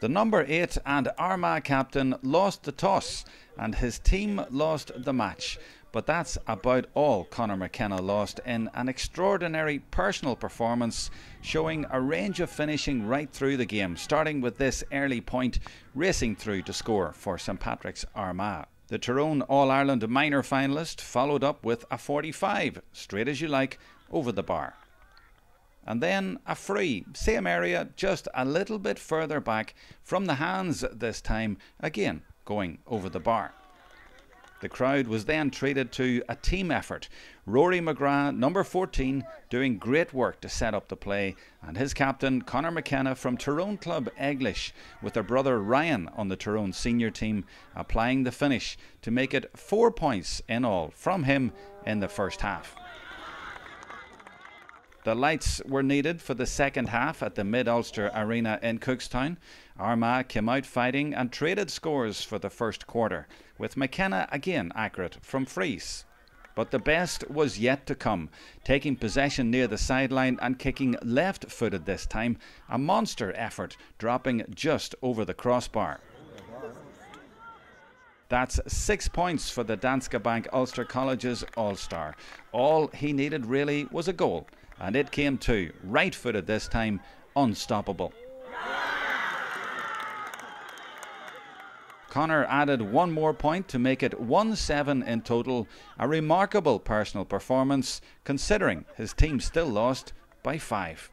The number 8 and Armagh captain lost the toss and his team lost the match. But that's about all Conor McKenna lost in an extraordinary personal performance, showing a range of finishing right through the game, starting with this early point, racing through to score for St Patrick's Armagh. The Tyrone All Ireland minor finalist followed up with a 45, straight as you like, over the bar. And then a free, same area, just a little bit further back from the hands this time, again going over the bar. The crowd was then treated to a team effort. Rory McGrath, number 14, doing great work to set up the play, and his captain, Conor McKenna from Tyrone Club Eglish, with their brother Ryan on the Tyrone senior team, applying the finish to make it four points in all from him in the first half. The lights were needed for the second half at the Mid Ulster Arena in Cookstown. Armagh came out fighting and traded scores for the first quarter, with McKenna again accurate from frees. But the best was yet to come, taking possession near the sideline and kicking left footed this time, a monster effort, dropping just over the crossbar. That's six points for the Danske Bank Ulster College's All Star. All he needed really was a goal and it came too, right footed this time, unstoppable. Conor added one more point to make it 1 7 in total, a remarkable personal performance considering his team still lost by five.